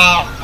Wow.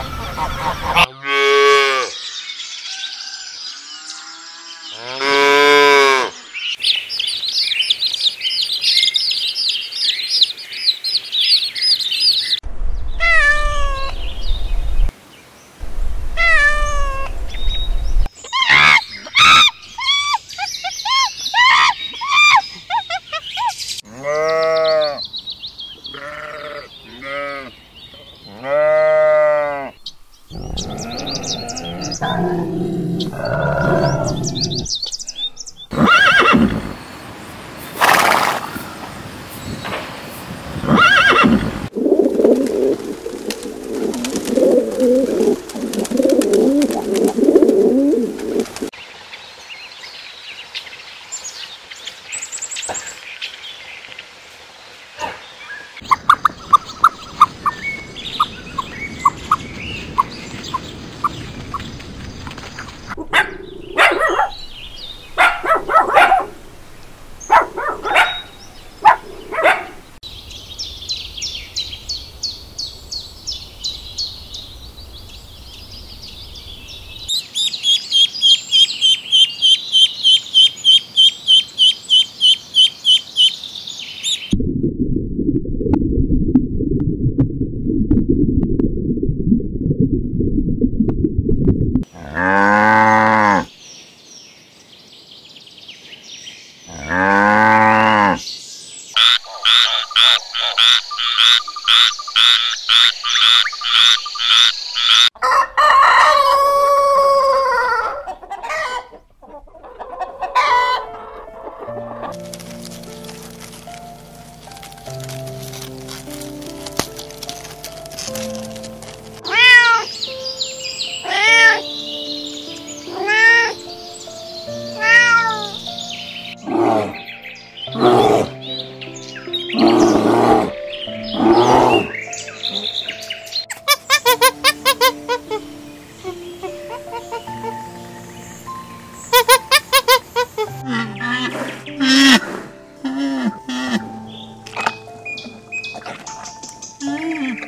Hum.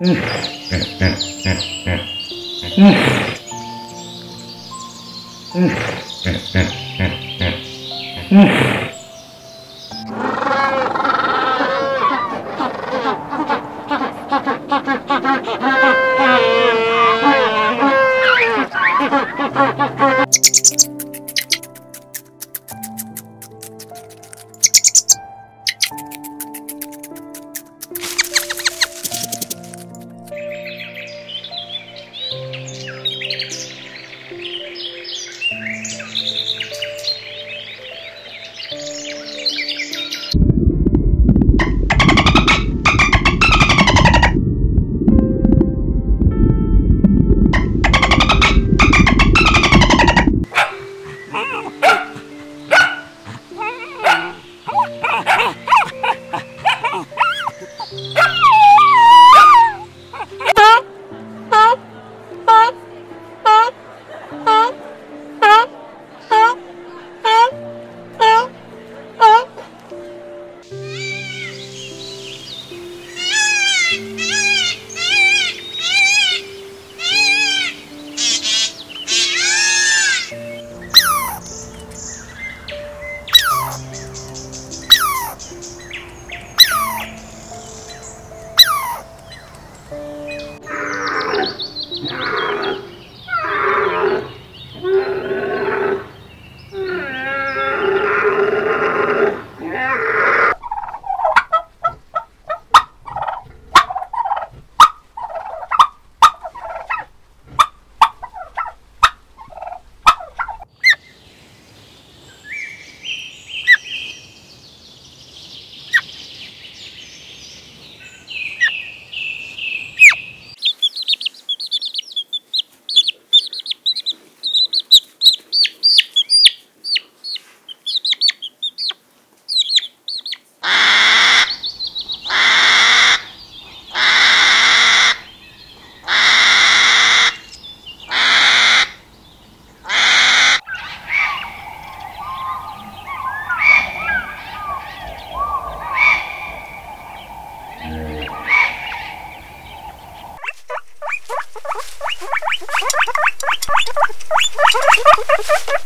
You. Música Ha ha ha!